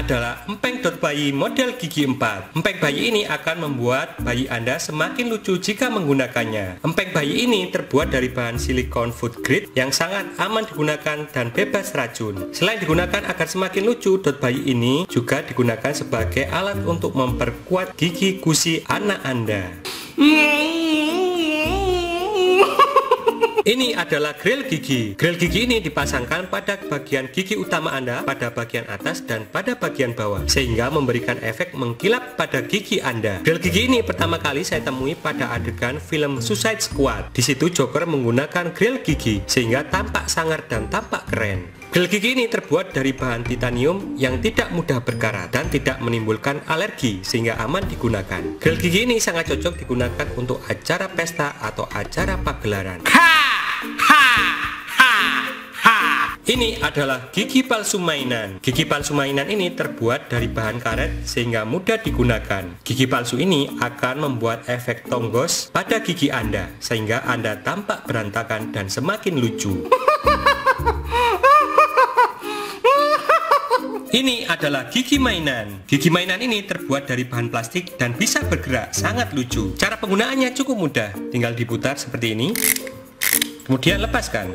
adalah empeng dot bayi model gigi 4. Empeng bayi ini akan membuat bayi Anda semakin lucu jika menggunakannya. Empeng bayi ini terbuat dari bahan silikon food grade yang sangat aman digunakan dan bebas racun. Selain digunakan agar semakin lucu, dot bayi ini juga digunakan sebagai alat untuk memperkuat gigi gusi anak Anda. Ini adalah grill gigi. Grill gigi ini dipasangkan pada bagian gigi utama Anda, pada bagian atas dan pada bagian bawah, sehingga memberikan efek mengkilap pada gigi Anda. Grill gigi ini pertama kali saya temui pada adegan film Suicide Squad. Di situ Joker menggunakan grill gigi sehingga tampak sangar dan tampak keren. Grill gigi ini terbuat dari bahan titanium yang tidak mudah berkarat dan tidak menimbulkan alergi sehingga aman digunakan. Grill gigi ini sangat cocok digunakan untuk acara pesta atau acara pagelaran. Ini adalah gigi palsu mainan. Gigi palsu mainan ini terbuat dari bahan karet sehingga mudah digunakan. Gigi palsu ini akan membuat efek tonggos pada gigi Anda sehingga Anda tampak berantakan dan semakin lucu. Ini adalah gigi mainan. Gigi mainan ini terbuat dari bahan plastik dan bisa bergerak, sangat lucu. Cara penggunaannya cukup mudah, tinggal diputar seperti ini. Kemudian lepaskan.